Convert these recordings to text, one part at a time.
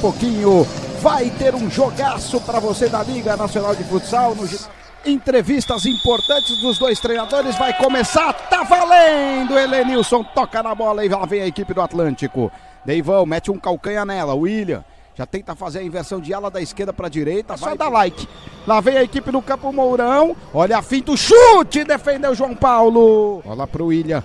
pouquinho vai ter um jogaço para você da Liga Nacional de Futsal. No... Entrevistas importantes dos dois treinadores. Vai começar, tá valendo! Helenilson toca na bola e lá vem a equipe do Atlântico. Deivão mete um calcanha nela. William já tenta fazer a inversão de ala da esquerda para a direita. Só dá like. Lá vem a equipe do Campo Mourão. Olha a finta, o chute! Defendeu João Paulo. Olha pro William.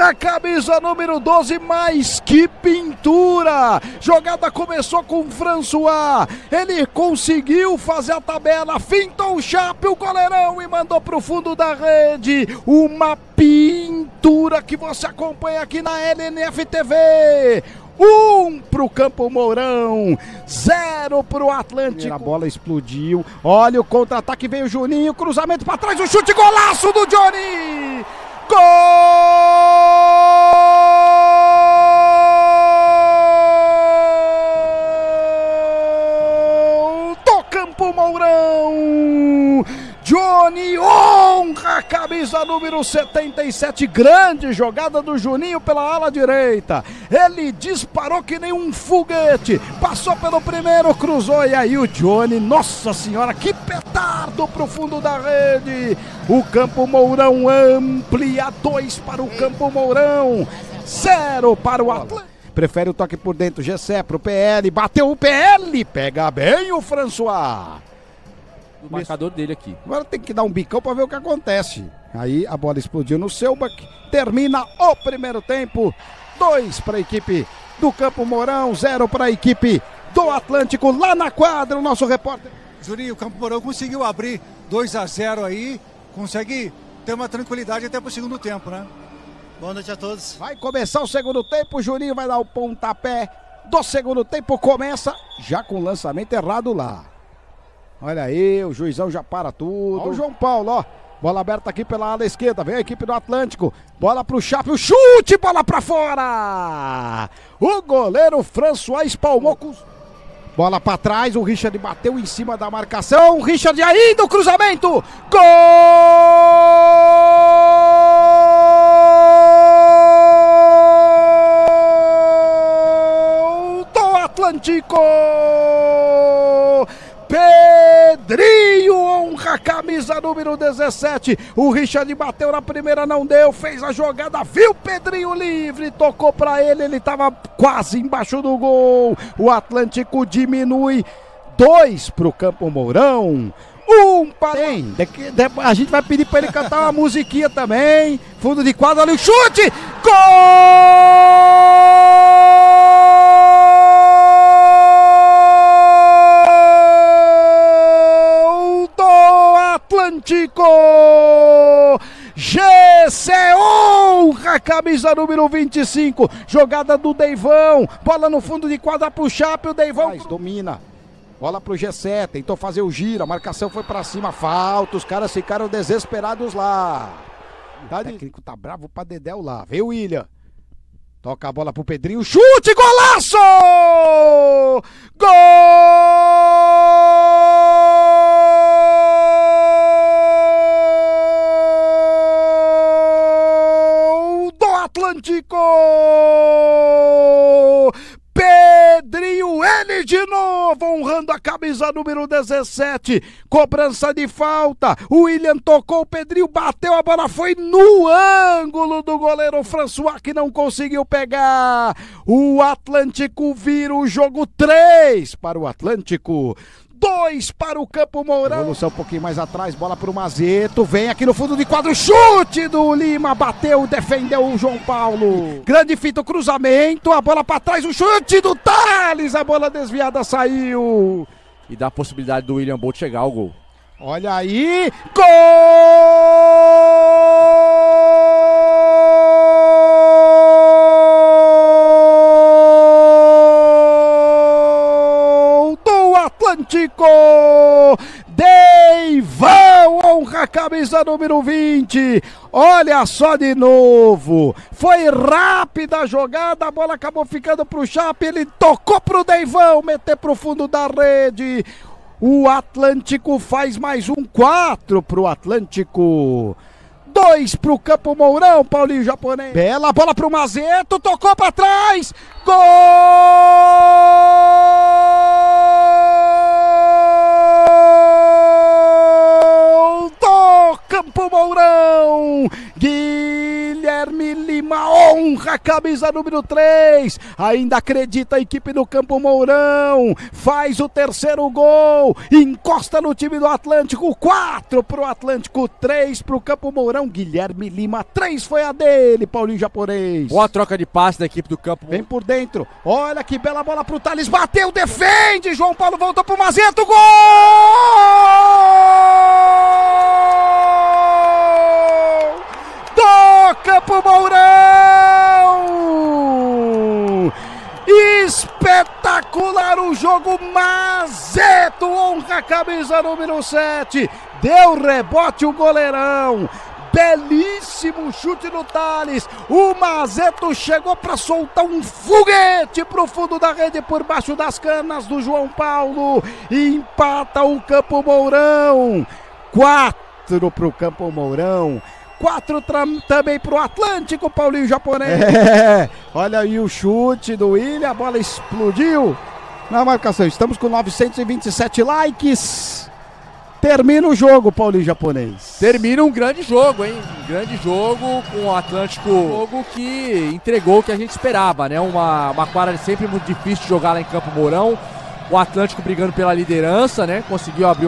honra, camisa número 12, mais que pintura! Jogada começou com François, ele conseguiu fazer a tabela, fintou o chape, o goleirão e mandou pro fundo da rede. Uma pintura que você acompanha aqui na LNF TV. Um pro Campo Mourão, zero pro Atlântico. A bola explodiu. Olha o contra-ataque, veio o Juninho, cruzamento para trás, o chute golaço do Johnny! Gol do Campo Mourão! Johnny honra, camisa número 77, grande jogada do Juninho pela ala direita. Ele disparou que nem um foguete, passou pelo primeiro, cruzou e aí o Johnny, nossa senhora, que petardo pro fundo da rede. O Campo Mourão amplia dois para o Campo Mourão, zero para o Atlético. Prefere o toque por dentro, Gessé pro PL, bateu o PL, pega bem o François do marcador dele aqui. Agora tem que dar um bicão para ver o que acontece. Aí a bola explodiu no Selbach. Termina o primeiro tempo. Dois para a equipe do Campo Mourão, zero para a equipe do Atlântico. Lá na quadra, o nosso repórter. Juninho, o Campo Mourão conseguiu abrir 2 a 0 aí. Consegue ter uma tranquilidade até para o segundo tempo, né? Boa noite a todos. Vai começar o segundo tempo. O Juninho vai dar o pontapé do segundo tempo. Começa já com o lançamento errado lá. Olha aí, o juizão já para tudo. Olha o João Paulo, ó. Bola aberta aqui pela ala esquerda. Vem a equipe do Atlântico. Bola pro Chape. O chute, bola pra fora. O goleiro François espalmou com. Bola pra trás. O Richard bateu em cima da marcação. O Richard ainda o cruzamento. Gol do Atlântico. Pedrinho a camisa número 17. O Richard bateu na primeira, não deu, fez a jogada, viu Pedrinho livre, tocou para ele, ele estava quase embaixo do gol. O Atlântico diminui. Dois pro Campo Mourão. Um para. Tem. A gente vai pedir para ele cantar uma musiquinha também. Fundo de quadro ali, o chute! Gol Atlântico! GC honra, camisa número 25. Jogada do Deivão. Bola no fundo de quadra pro Chape. O Deivão domina. Bola pro G7, tentou fazer o giro, a marcação foi para cima, falta, os caras ficaram desesperados lá. Tá o técnico tá bravo pra Dedéu lá. Veio o William. Toca a bola pro Pedrinho, chute, golaço! Gol Atlântico! Pedrinho, ele de novo, honrando a camisa número 17. Cobrança de falta. O William tocou, o Pedrinho bateu, a bola foi no ângulo do goleiro François, que não conseguiu pegar. O Atlântico vira o jogo 3 para o Atlântico. Dois para o Campo Mourão. Evolução um pouquinho mais atrás, bola para o Mazeto. Vem aqui no fundo de quadro, chute do Lima. Bateu, defendeu o João Paulo. Grande fita, o cruzamento. A bola para trás, o chute do Thales. A bola desviada saiu. E dá a possibilidade do William Bolt chegar ao gol. Olha aí, gol Deivão honra a camisa número 20. Olha só de novo. Foi rápida a jogada, a bola acabou ficando pro Chape, ele tocou pro Deivão, meter pro fundo da rede. O Atlântico faz mais um 4 pro Atlântico. Dois pro Campo Mourão, Paulinho Japonês. Bela bola pro Mazeto, tocou para trás. Gol Lima honra camisa número 3. Ainda acredita a equipe do Campo Mourão. Faz o terceiro gol. Encosta no time do Atlântico. 4 pro Atlântico, 3 pro Campo Mourão. Guilherme Lima, 3 foi a dele, Paulinho Japonês. Boa troca de passe da equipe do Campo Vem por dentro. Olha que bela bola pro Thales. Bateu, defende. João Paulo voltou pro Mazeto. Gol! Campo Mourão! Espetacular o jogo. Mazeto honra a camisa número 7. Deu rebote o goleirão. Belíssimo chute no Thales. O Mazeto chegou para soltar um foguete pro fundo da rede por baixo das canas do João Paulo. E empata o Campo Mourão. Quatro pro Campo Mourão. Quatro também pro Atlântico, Paulinho Japonês. É, olha aí o chute do William, a bola explodiu na marcação. Estamos com 927 likes. Termina o jogo, Paulinho Japonês. Termina um grande jogo, hein? Um grande jogo com o Atlântico. Jogo que entregou o que a gente esperava, né? Uma, uma quadra sempre muito difícil de jogar lá em Campo Mourão. O Atlântico brigando pela liderança, né? Conseguiu abrir